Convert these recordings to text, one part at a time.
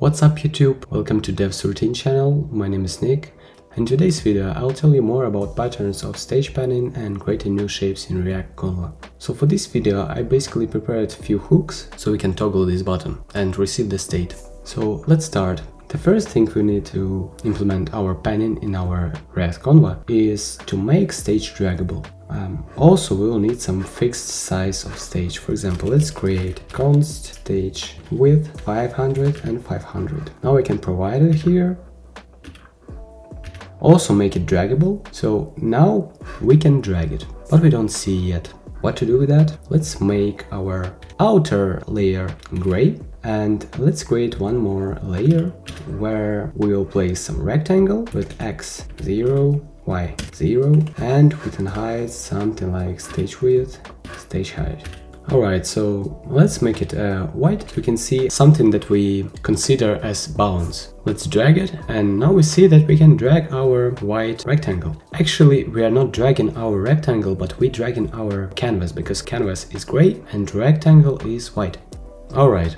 What's up YouTube? Welcome to Dev's Routine channel, my name is Nick. In today's video I'll tell you more about patterns of stage panning and creating new shapes in React Konva. So for this video I basically prepared a few hooks so we can toggle this button and receive the state. So let's start. The first thing we need to implement our panning in our React Konva is to make stage draggable. Um, also, we will need some fixed size of stage. For example, let's create const stage width 500 and 500. Now we can provide it here. Also make it draggable. So now we can drag it, but we don't see yet what to do with that. Let's make our outer layer gray and let's create one more layer where we will place some rectangle with x0 y0 and we can hide something like stage width stage height Alright, so let's make it uh, white. We can see something that we consider as bounds. Let's drag it and now we see that we can drag our white rectangle. Actually, we are not dragging our rectangle, but we dragging our canvas because canvas is gray and rectangle is white. Alright,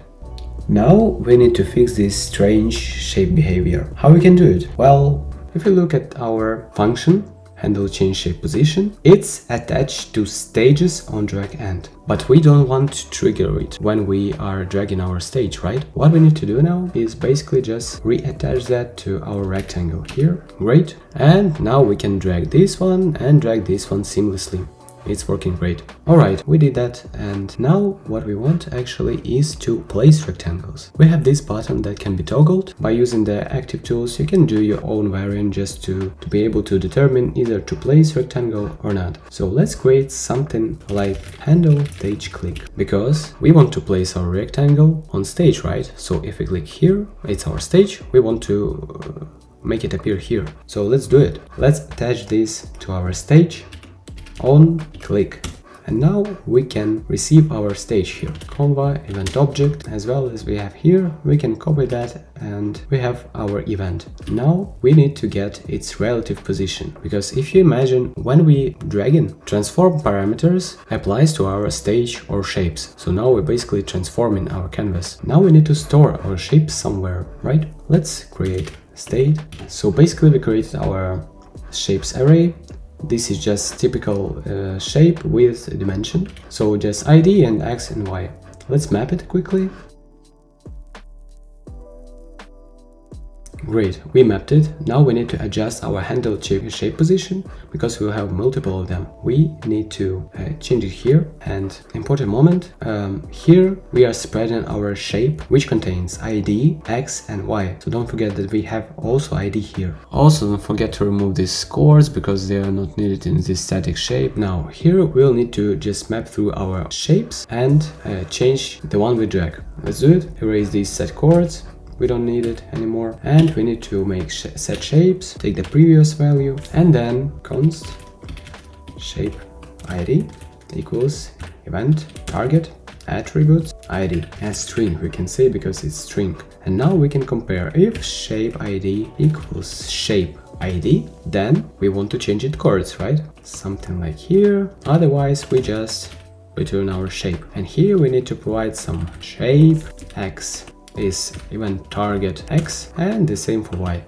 now we need to fix this strange shape behavior. How we can do it? Well, if we look at our function, handle change shape position, it's attached to stages on drag end. But we don't want to trigger it when we are dragging our stage, right? What we need to do now is basically just reattach that to our rectangle here. Great. And now we can drag this one and drag this one seamlessly it's working great. Alright, we did that and now what we want actually is to place rectangles. We have this button that can be toggled. By using the active tools you can do your own variant just to, to be able to determine either to place rectangle or not. So let's create something like handle stage click because we want to place our rectangle on stage, right? So if we click here, it's our stage. We want to uh, make it appear here. So let's do it. Let's attach this to our stage on click. And now we can receive our stage here. Konva event object as well as we have here we can copy that and we have our event. Now we need to get its relative position because if you imagine when we drag in transform parameters applies to our stage or shapes. So now we're basically transforming our canvas. Now we need to store our shapes somewhere right? Let's create state. So basically we created our shapes array this is just typical uh, shape with dimension. So just ID and X and Y. Let's map it quickly. Great, we mapped it. Now we need to adjust our handle shape position because we have multiple of them. We need to uh, change it here and important moment. Um, here we are spreading our shape which contains ID, X and Y. So don't forget that we have also ID here. Also don't forget to remove these scores because they are not needed in this static shape. Now here we'll need to just map through our shapes and uh, change the one we drag. Let's do it. Erase these set chords we don't need it anymore. And we need to make sh set shapes take the previous value and then const shape id equals event target attributes id as string we can say because it's string. And now we can compare. If shape id equals shape id then we want to change it chords right? Something like here. Otherwise we just return our shape. And here we need to provide some shape x is event target X and the same for Y.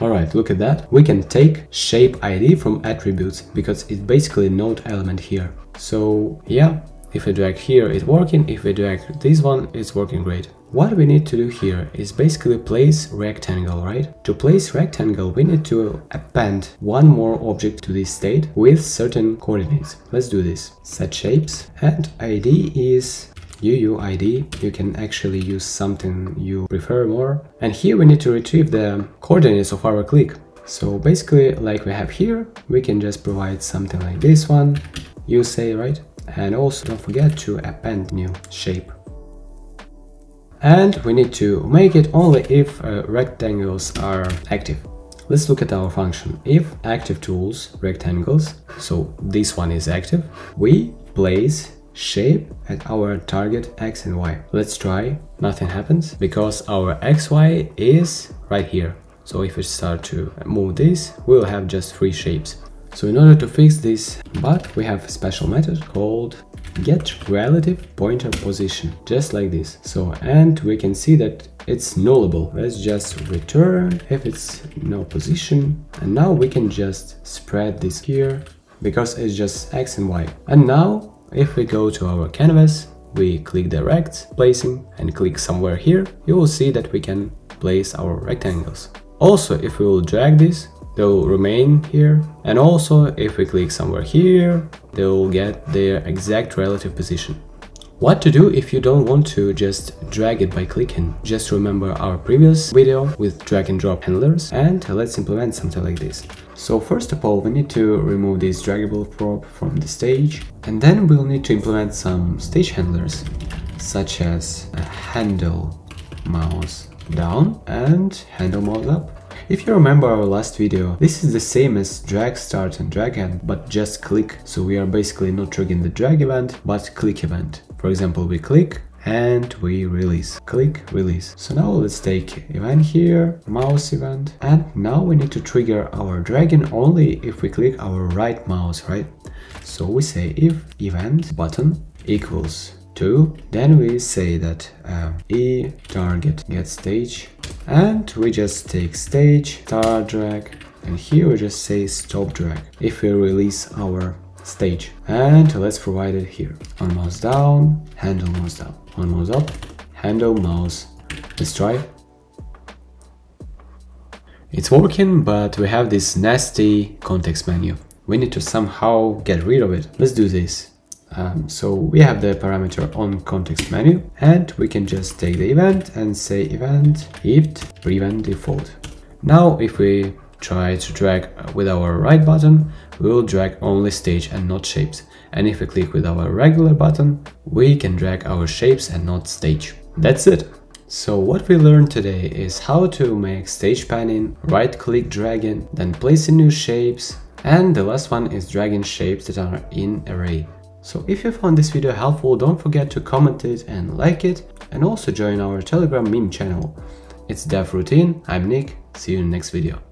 Alright, look at that. We can take shape ID from attributes because it's basically node element here. So yeah, if I drag here, it's working. If I drag this one, it's working great. What we need to do here is basically place rectangle, right? To place rectangle, we need to append one more object to this state with certain coordinates. Let's do this. Set shapes and ID is UUID, you can actually use something you prefer more. And here we need to retrieve the coordinates of our click. So basically, like we have here, we can just provide something like this one, you say, right? And also don't forget to append new shape. And we need to make it only if uh, rectangles are active. Let's look at our function. If active tools, rectangles, so this one is active, we place shape at our target x and y. Let's try, nothing happens because our xy is right here. So if we start to move this, we'll have just three shapes. So in order to fix this but we have a special method called get relative pointer position, just like this. So, and we can see that it's nullable. Let's just return if it's no position. And now we can just spread this here because it's just X and Y. And now if we go to our canvas, we click the direct placing and click somewhere here, you will see that we can place our rectangles. Also, if we will drag this, they will remain here. And also, if we click somewhere here, they will get their exact relative position. What to do if you don't want to just drag it by clicking? Just remember our previous video with drag and drop handlers and let's implement something like this. So first of all we need to remove this draggable prop from the stage and then we'll need to implement some stage handlers such as a handle mouse down and handle mouse up if you remember our last video, this is the same as drag start and drag end, but just click. So we are basically not triggering the drag event, but click event. For example, we click and we release. Click, release. So now let's take event here, mouse event, and now we need to trigger our dragon only if we click our right mouse, right? So we say if event button equals 2, then we say that um, e target get stage and we just take stage, start drag, and here we just say stop drag if we release our stage. And let's provide it here. On mouse down, handle mouse down. On mouse up, handle mouse. Let's try. It's working, but we have this nasty context menu. We need to somehow get rid of it. Let's do this. Um, so we have the parameter on context menu and we can just take the event and say event if prevent default. Now if we try to drag with our right button, we will drag only stage and not shapes. And if we click with our regular button, we can drag our shapes and not stage. That's it. So what we learned today is how to make stage panning, right click dragging, then placing new shapes, and the last one is dragging shapes that are in array. So if you found this video helpful, don't forget to comment it and like it, and also join our Telegram meme channel. It's Dev Routine, I'm Nick, see you in the next video.